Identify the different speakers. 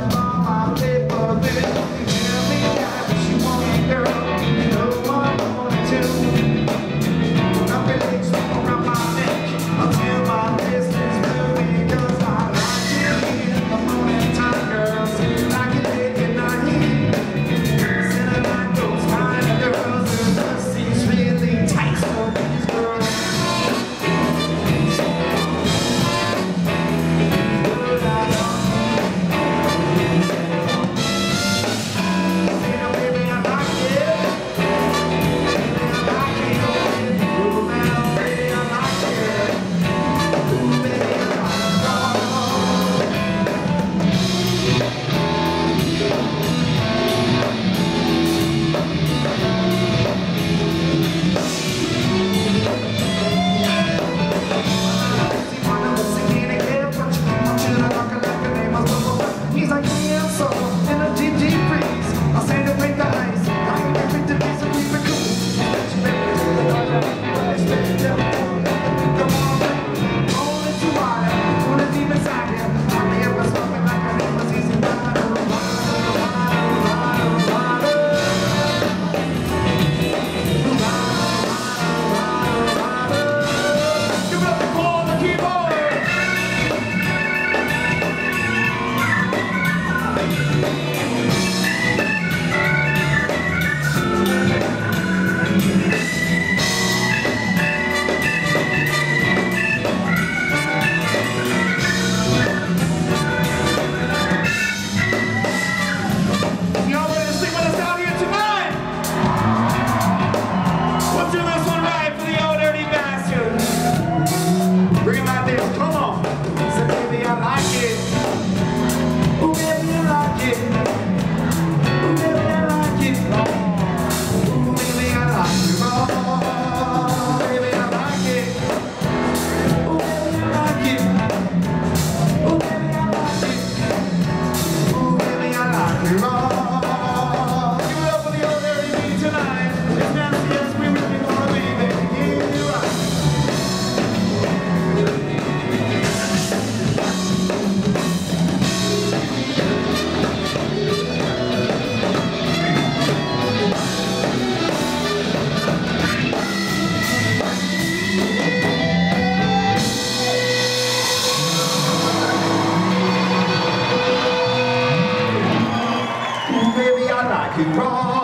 Speaker 1: have It's I can rock.